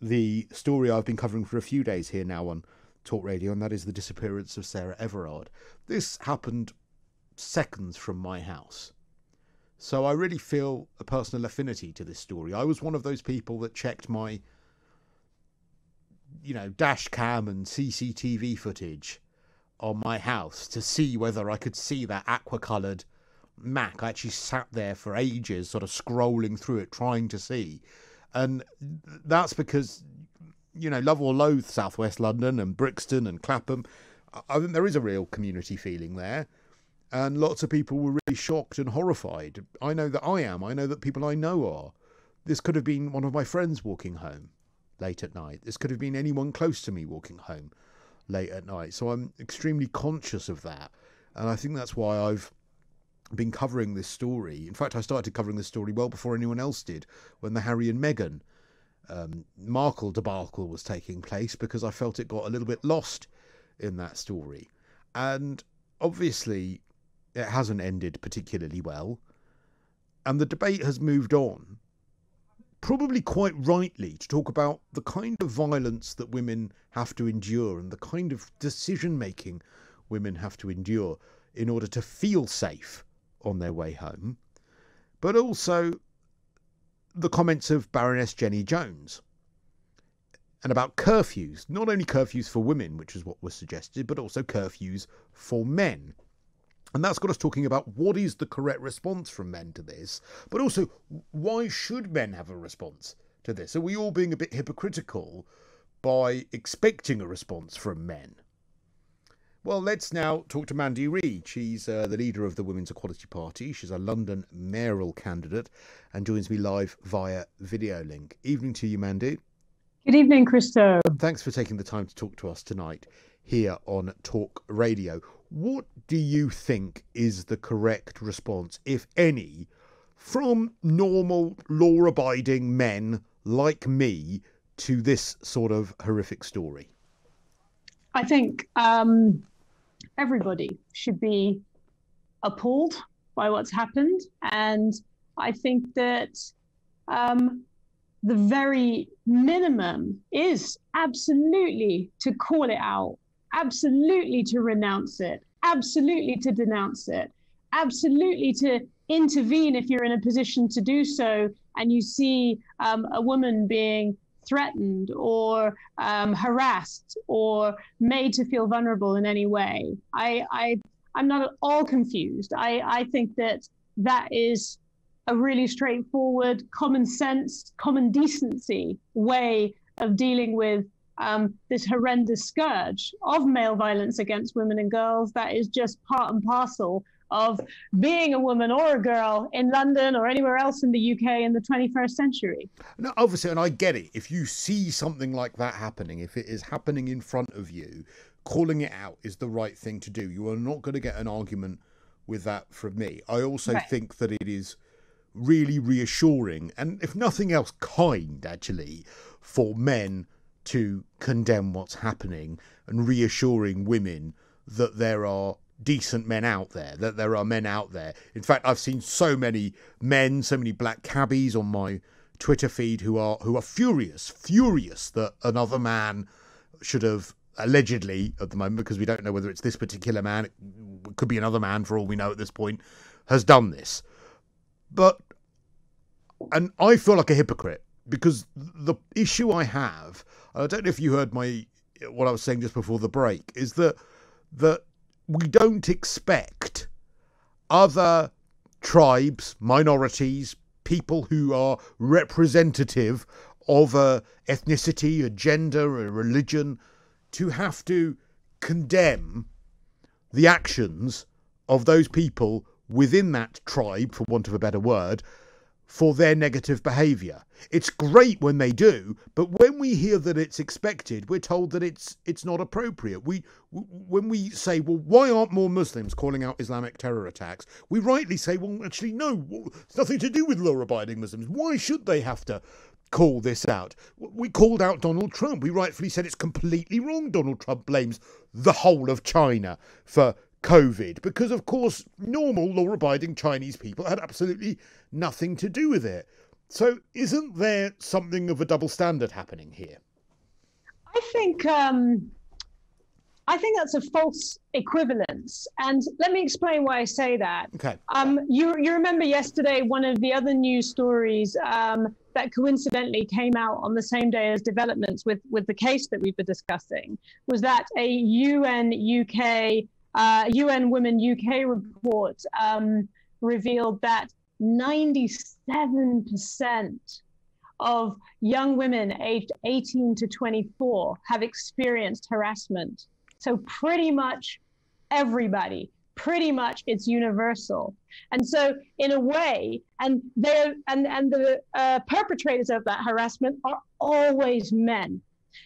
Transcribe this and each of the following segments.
the story I've been covering for a few days here now on Talk Radio, and that is the disappearance of Sarah Everard. This happened seconds from my house. So I really feel a personal affinity to this story. I was one of those people that checked my, you know, dash cam and CCTV footage on my house to see whether I could see that aqua coloured Mac. I actually sat there for ages, sort of scrolling through it, trying to see. And that's because, you know, love or loathe Southwest London and Brixton and Clapham. I think there is a real community feeling there. And lots of people were really shocked and horrified. I know that I am. I know that people I know are. This could have been one of my friends walking home late at night. This could have been anyone close to me walking home late at night. So I'm extremely conscious of that. And I think that's why I've been covering this story. In fact, I started covering this story well before anyone else did when the Harry and Meghan um, Markle debacle was taking place because I felt it got a little bit lost in that story. And obviously, it hasn't ended particularly well. And the debate has moved on, probably quite rightly, to talk about the kind of violence that women have to endure and the kind of decision making women have to endure in order to feel safe on their way home, but also the comments of Baroness Jenny Jones and about curfews, not only curfews for women, which is what was suggested, but also curfews for men. And that's got us talking about what is the correct response from men to this, but also why should men have a response to this? Are we all being a bit hypocritical by expecting a response from men? Well, let's now talk to Mandu Reid. She's uh, the leader of the Women's Equality Party. She's a London mayoral candidate and joins me live via video link. Evening to you, Mandu. Good evening, Cristo. Thanks for taking the time to talk to us tonight here on Talk Radio. What do you think is the correct response, if any, from normal, law abiding men like me to this sort of horrific story? I think um, everybody should be appalled by what's happened. And I think that um, the very minimum is absolutely to call it out, absolutely to renounce it, absolutely to denounce it, absolutely to intervene if you're in a position to do so and you see um, a woman being threatened or um, harassed or made to feel vulnerable in any way. I, I, I'm not at all confused. I, I think that that is a really straightforward, common sense, common decency way of dealing with um, this horrendous scourge of male violence against women and girls that is just part and parcel of being a woman or a girl in London or anywhere else in the UK in the 21st century. No, obviously, and I get it. If you see something like that happening, if it is happening in front of you, calling it out is the right thing to do. You are not going to get an argument with that from me. I also right. think that it is really reassuring and, if nothing else, kind actually for men to condemn what's happening and reassuring women that there are decent men out there, that there are men out there. In fact, I've seen so many men, so many black cabbies on my Twitter feed who are who are furious, furious that another man should have allegedly at the moment because we don't know whether it's this particular man, it could be another man for all we know at this point, has done this. But and I feel like a hypocrite because the issue I have, I don't know if you heard my what I was saying just before the break, is that that we don't expect other tribes, minorities, people who are representative of a ethnicity, a gender, a religion, to have to condemn the actions of those people within that tribe, for want of a better word, for their negative behavior. It's great when they do, but when we hear that it's expected, we're told that it's it's not appropriate. We when we say, well, why aren't more Muslims calling out Islamic terror attacks? We rightly say, well, actually, no, it's nothing to do with law-abiding Muslims. Why should they have to call this out? We called out Donald Trump. We rightfully said it's completely wrong. Donald Trump blames the whole of China for COVID because, of course, normal law abiding Chinese people had absolutely nothing to do with it. So, isn't there something of a double standard happening here? I think um, I think that's a false equivalence, and let me explain why I say that. Okay. Um, you you remember yesterday one of the other news stories um, that coincidentally came out on the same day as developments with with the case that we were discussing was that a UN UK uh, UN Women UK report um, revealed that 97% of young women aged 18 to 24 have experienced harassment. So, pretty much everybody, pretty much it's universal. And so, in a way, and they and and the uh, perpetrators of that harassment are always men.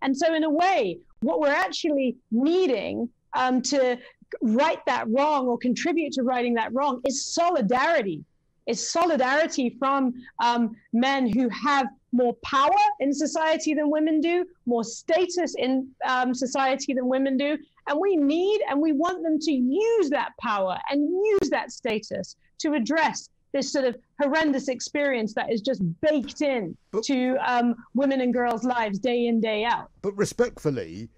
And so, in a way, what we're actually needing um, to right that wrong or contribute to righting that wrong is solidarity is solidarity from um, men who have more power in society than women do, more status in um, society than women do. And we need and we want them to use that power and use that status to address this sort of horrendous experience that is just baked in but, to um, women and girls' lives day in, day out. But respectfully,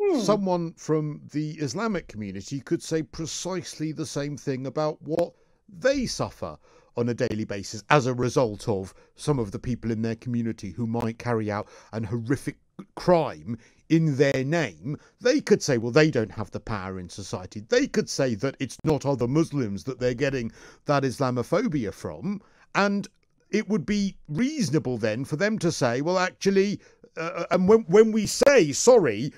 hmm. someone from the Islamic community could say precisely the same thing about what they suffer on a daily basis as a result of some of the people in their community who might carry out an horrific crime in their name, they could say, well, they don't have the power in society. They could say that it's not other Muslims that they're getting that Islamophobia from. And it would be reasonable then for them to say, well, actually, uh, and when, when we say sorry,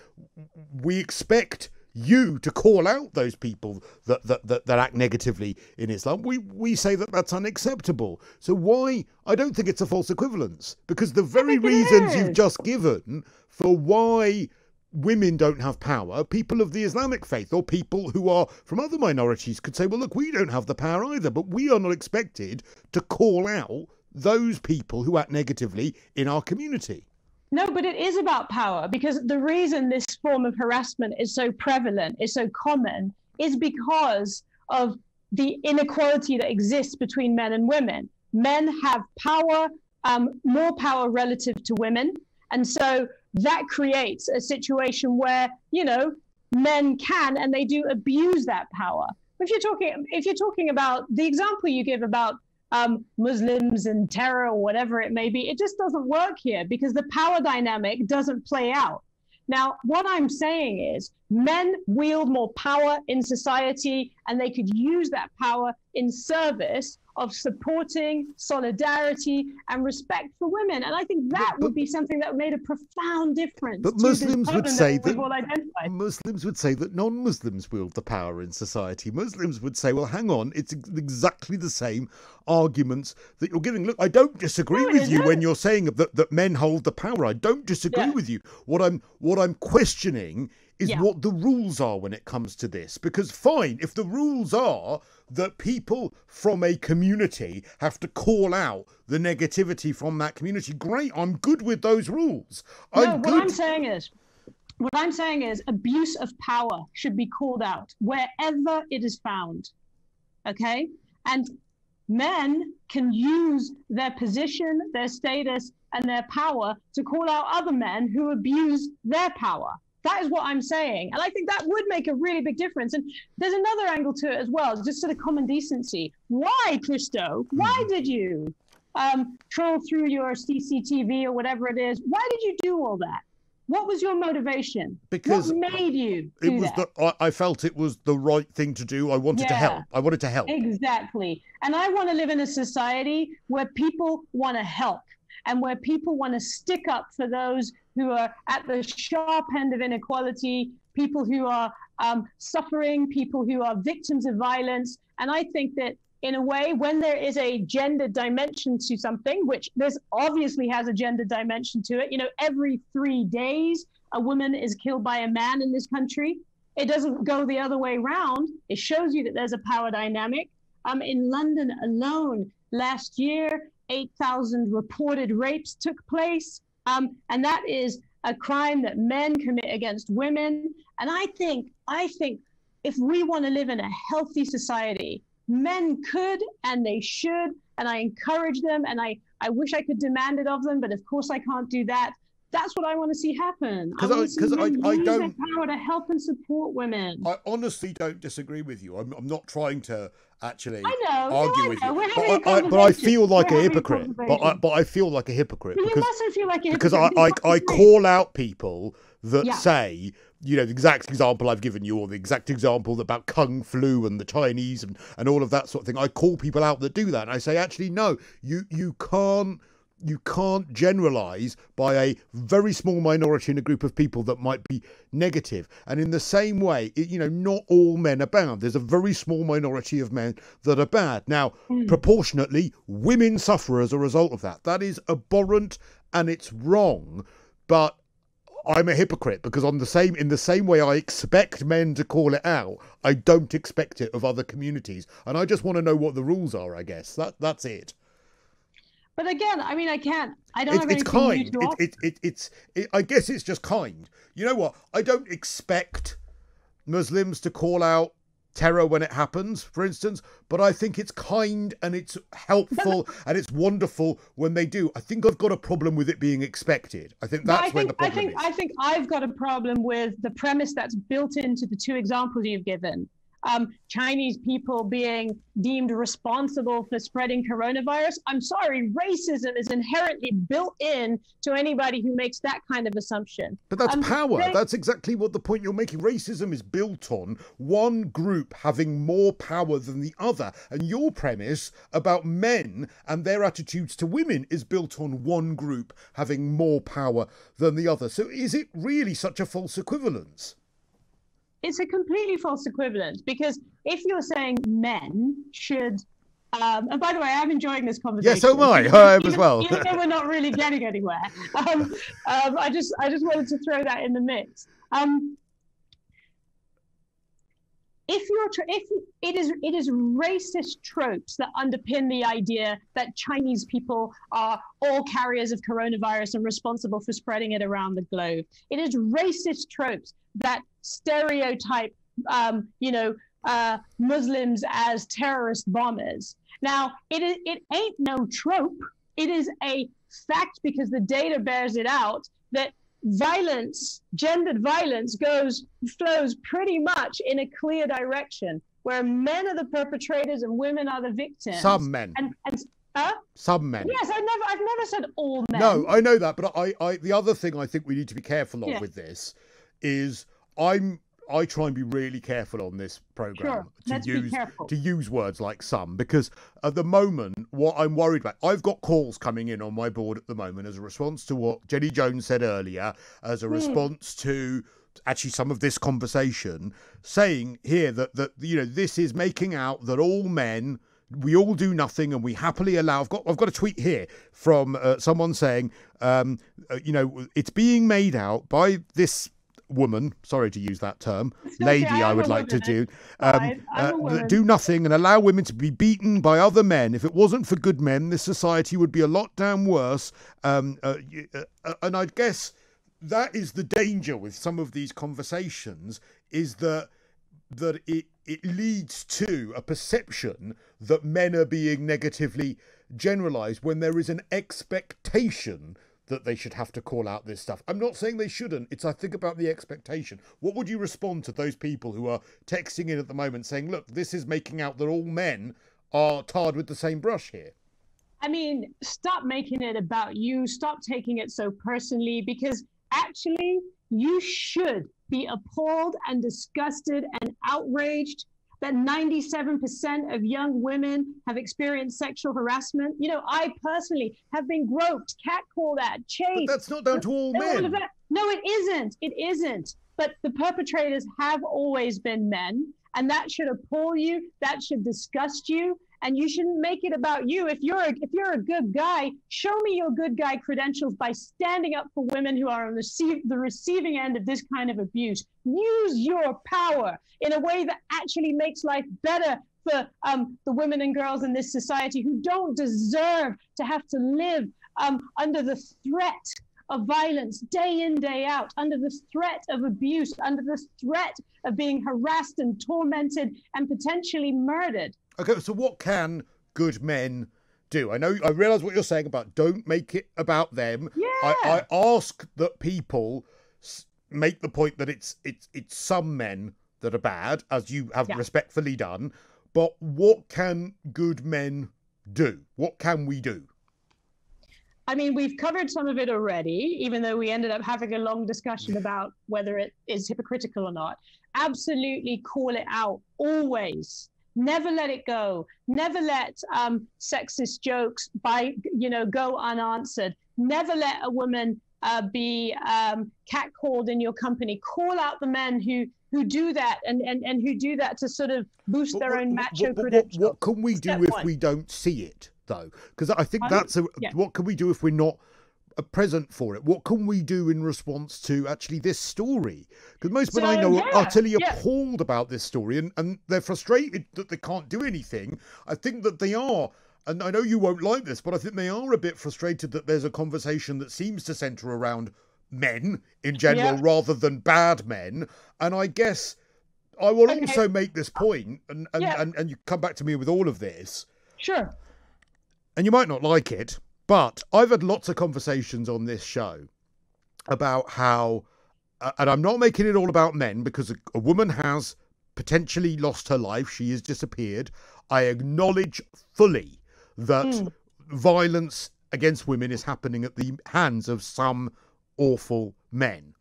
we expect you to call out those people that, that, that, that, act negatively in Islam. We, we say that that's unacceptable. So why? I don't think it's a false equivalence because the very reasons you've just given for why women don't have power, people of the Islamic faith or people who are from other minorities could say, well, look, we don't have the power either, but we are not expected to call out those people who act negatively in our community. No, but it is about power because the reason this form of harassment is so prevalent, is so common, is because of the inequality that exists between men and women. Men have power, um, more power relative to women. And so that creates a situation where, you know, men can and they do abuse that power. If you're talking, if you're talking about the example you give about um, Muslims and terror or whatever it may be. It just doesn't work here because the power dynamic doesn't play out. Now, what I'm saying is men wield more power in society and they could use that power in service of supporting solidarity and respect for women. And I think that but, would be something that made a profound difference. But Muslims would say that, that Muslims would say that non-Muslims wield the power in society. Muslims would say, well, hang on, it's exactly the same arguments that you're giving. Look, I don't disagree no, with you when you're saying that, that men hold the power. I don't disagree yeah. with you. What I'm what I'm questioning is yeah. what the rules are when it comes to this. Because, fine, if the rules are that people from a community have to call out the negativity from that community, great, I'm good with those rules. I'm no, what good. I'm saying is, what I'm saying is abuse of power should be called out wherever it is found. Okay? And men can use their position, their status, and their power to call out other men who abuse their power. That is what I'm saying. And I think that would make a really big difference. And there's another angle to it as well, just sort of common decency. Why, Cristo? Why mm-hmm. did you um, troll through your CCTV or whatever it is? Why did you do all that? What was your motivation? Because what made you? it was that? the I, I felt it was the right thing to do. I wanted yeah, to help. I wanted to help. Exactly. And I want to live in a society where people want to help and where people want to stick up for those who are at the sharp end of inequality, people who are um, suffering, people who are victims of violence. And I think that in a way, when there is a gender dimension to something, which this obviously has a gender dimension to it, you know, every three days a woman is killed by a man in this country. It doesn't go the other way around. It shows you that there's a power dynamic. Um, in London alone, last year, 8,000 reported rapes took place. Um, and that is a crime that men commit against women. And I think, I think if we want to live in a healthy society, men could and they should, and I encourage them and I, I wish I could demand it of them, but of course I can't do that. That's what I want to see happen. Because I, because I, I, I don't power to help and support women. I honestly don't disagree with you. I'm, I'm not trying to actually I know, argue no, with know. you, but I, but I, feel like We're a hypocrite. But I, but I feel like a hypocrite but because you mustn't feel like a because I. I, I call out people that Yeah. say, you know, the exact example I've given you, or the exact example about Kung Flu and the Chinese and, and all of that sort of thing. I call people out that do that, and I say, actually, no, you you can't you can't generalize by a very small minority in a group of people that might be negative. And in the same way, it, you know, not all men are bad. There's a very small minority of men that are bad. Now, hmm. proportionately, women suffer as a result of that. That is abhorrent and it's wrong. But I'm a hypocrite because on the same in the same way I expect men to call it out, I don't expect it of other communities. And I just want to know what the rules are, I guess. That that's it. But again, I mean, I can't. I don't It's, have it's kind. It, it, it, it's it, I guess it's just kind. You know what? I don't expect Muslims to call out terror when it happens, for instance, but I think it's kind and it's helpful and it's wonderful when they do. I think I've got a problem with it being expected. I think that's I where think the I think is. I think I've got a problem with the premise that's built into the two examples you've given. Um, Chinese people being deemed responsible for spreading coronavirus. I'm sorry, racism is inherently built in to anybody who makes that kind of assumption. But that's Um, power. they- That's exactly what the point you're making. Racism is built on one group having more power than the other. And your premise about men and their attitudes to women is built on one group having more power than the other. So is it really such a false equivalence? It's a completely false equivalence because if you're saying men should um, and by the way, I'm enjoying this conversation. Yeah, so am I. I am as well. Even though we're not really getting anywhere, um, um, I just I just wanted to throw that in the mix. Um, if you're tr- if it is it is racist tropes that underpin the idea that Chinese people are all carriers of coronavirus and responsible for spreading it around the globe. It is racist tropes that stereotype, um, you know, uh, Muslims as terrorist bombers. Now, it is it ain't no trope. It is a fact because the data bears it out that violence, gendered violence, goes flows pretty much in a clear direction, where men are the perpetrators and women are the victims. Some men. and and uh, Some men. yes, I've never I've never said all men. No, I know that, but I, I, the other thing I think we need to be careful of Yeah. with this is I'm, I try and be really careful on this program Sure, to use to use words like some because at the moment what I'm worried about, I've got calls coming in on my board at the moment as a response to what Jenny Jones said earlier, as a Hmm. response to actually some of this conversation, saying here that that you know this is making out that all men we all do nothing and we happily allow I've got I've got a tweet here from uh, someone saying um uh, you know it's being made out by this woman sorry to use that term okay, lady I I would like to do um, Fine, I'm a uh, do nothing and allow women to be beaten by other men. If it wasn't for good men this society would be a lot damn worse. Um uh, uh, uh, and I guess that is the danger with some of these conversations is that that it it leads to a perception that men are being negatively generalized when there is an expectation that they should have to call out this stuff. I'm not saying they shouldn't. It's I think about the expectation. What would you respond to those people who are texting in at the moment saying, "Look, this is making out that all men are tarred with the same brush here." I mean, stop making it about you. Stop taking it so personally because actually, you should be appalled and disgusted and outraged that 97% of young women have experienced sexual harassment. You know, I personally have been groped, catcalled at, But chased. that's not down to all all men. that- No, it isn't. It isn't. But the perpetrators have always been men, and that should appall you. That should disgust you, and you shouldn't make it about you. If you're a, if you're a good guy, show me your good guy credentials by standing up for women who are on the, receive, the receiving end of this kind of abuse. Use your power in a way that actually makes life better for um, the women and girls in this society who don't deserve to have to live um, under the threat of violence day in, day out, under the threat of abuse, under the threat of being harassed and tormented and potentially murdered. Okay, so what can good men do. I know I realize what you're saying about don't make it about them. Yeah. I, I ask that people make the point that it's it's it's some men that are bad, as you have yeah. respectfully done. But what can good men do? What can we do? I mean, we've covered some of it already, even though we ended up having a long discussion about whether it is hypocritical or not. Absolutely call it out always. Never let it go. Never let um, sexist jokes by you know go unanswered. Never let a woman uh, be um, catcalled in your company. Call out the men who who do that and, and, and who do that to sort of boost their own macho what, credentials. What, what, can we do Step if one. we don't see it, though? Because I think that's a. Yeah. What can we do if we're not a present for it? What can we do in response to actually this story? Because most so, men I know yeah, are utterly yeah. appalled about this story and, and they're frustrated that they can't do anything. I think that they are and I know you won't like this, but I think they are a bit frustrated that there's a conversation that seems to centre around men in general yeah. rather than bad men. And I guess I will okay. also make this point, and and, and and you come back to me with all of this. Sure. And you might not like it, but I've had lots of conversations on this show about how, uh, and I'm not making it all about men because a, a woman has potentially lost her life. She has disappeared. I acknowledge fully that mm. violence against women is happening at the hands of some awful men.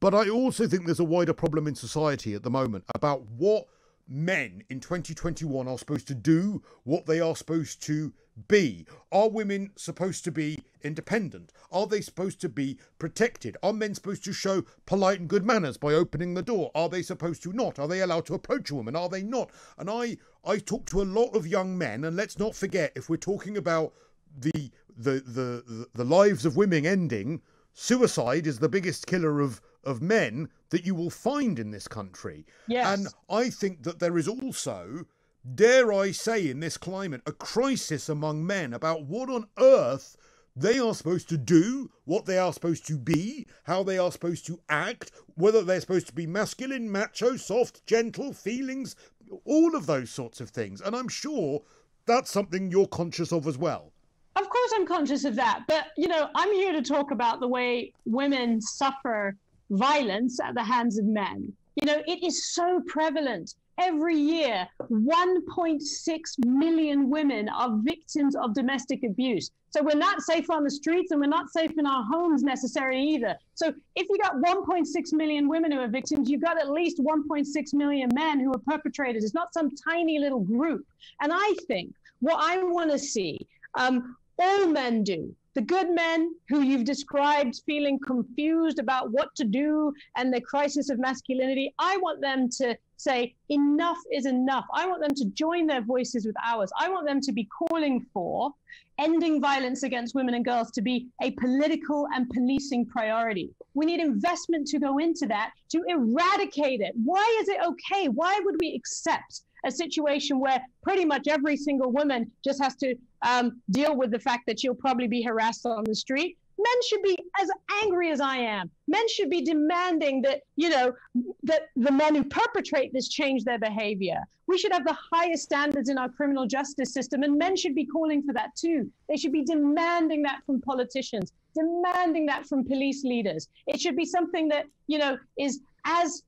But I also think there's a wider problem in society at the moment about what men in 2021 are supposed to do, what they are supposed to be. Are women supposed to be independent? Are they supposed to be protected? Are men supposed to show polite and good manners by opening the door? Are they supposed to not? Are they allowed to approach a woman? Are they not? And I I talk to a lot of young men, and let's not forget if we're talking about the the the the lives of women ending, suicide is the biggest killer of of men that you will find in this country. Yes. And I think that there is also dare I say, in this climate, a crisis among men about what on earth they are supposed to do, what they are supposed to be, how they are supposed to act, whether they're supposed to be masculine, macho, soft, gentle, feelings, all of those sorts of things. And I'm sure that's something you're conscious of as well. Of course, I'm conscious of that. But, you know, I'm here to talk about the way women suffer violence at the hands of men. You know, it is so prevalent. Every year, 1.6 million women are victims of domestic abuse. So we're not safe on the streets and we're not safe in our homes necessarily either. So if you got 1.6 million women who are victims, you've got at least 1.6 million men who are perpetrators. It's not some tiny little group. And I think what I want to see, um, all men do, the good men who you've described feeling confused about what to do and the crisis of masculinity, I want them to say, enough is enough. I want them to join their voices with ours. I want them to be calling for ending violence against women and girls to be a political and policing priority. We need investment to go into that to eradicate it. Why is it okay? Why would we accept a situation where pretty much every single woman just has to um, deal with the fact that you'll probably be harassed on the street. Men should be as angry as I am. Men should be demanding that, you know, that the men who perpetrate this change their behavior. We should have the highest standards in our criminal justice system, and men should be calling for that too. They should be demanding that from politicians, demanding that from police leaders. It should be something that, you know, is as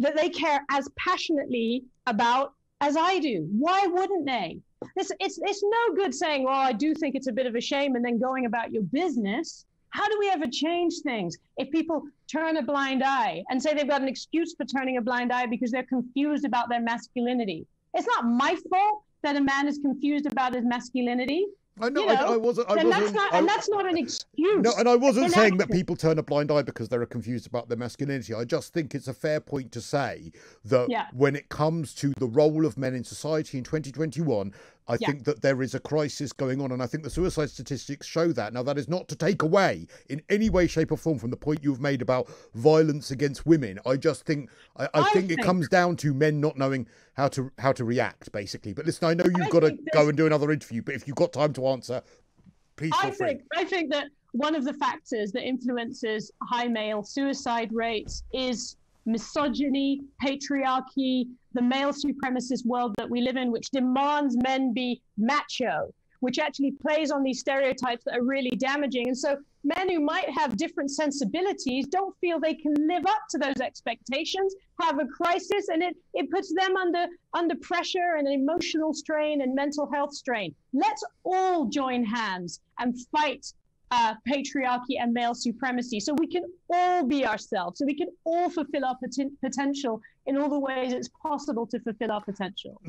that they care as passionately about as I do. Why wouldn't they? This, it's, it's no good saying, well, I do think it's a bit of a shame and then going about your business. How do we ever change things if people turn a blind eye and say they've got an excuse for turning a blind eye because they're confused about their masculinity? It's not my fault that a man is confused about his masculinity. I know, you know I, I, wasn't. I and, wasn't, that's not, I, and that's not an excuse. No, and I wasn't saying that people turn a blind eye because they're confused about their masculinity. I just think it's a fair point to say that yeah. when it comes to the role of men in society in 2021, I yeah. think that there is a crisis going on, and I think the suicide statistics show that. Now, that is not to take away in any way, shape, or form from the point you've made about violence against women. I just think I, I, I think, think, it comes down to men not knowing how to how to react, basically. But listen, I know you've I got to go and do another interview, but if you've got time to answer, please I free. Think, I think that one of the factors that influences high male suicide rates is misogyny, patriarchy, the male supremacist world that we live in, which demands men be macho, which actually plays on these stereotypes that are really damaging. And so men who might have different sensibilities don't feel they can live up to those expectations, have a crisis, and it, it puts them under, under pressure and emotional strain and mental health strain. Let's all join hands and fight uh, patriarchy and male supremacy. So we can all be ourselves. So we can all fulfill our pot- potential in all the ways it's possible to fulfill our potential.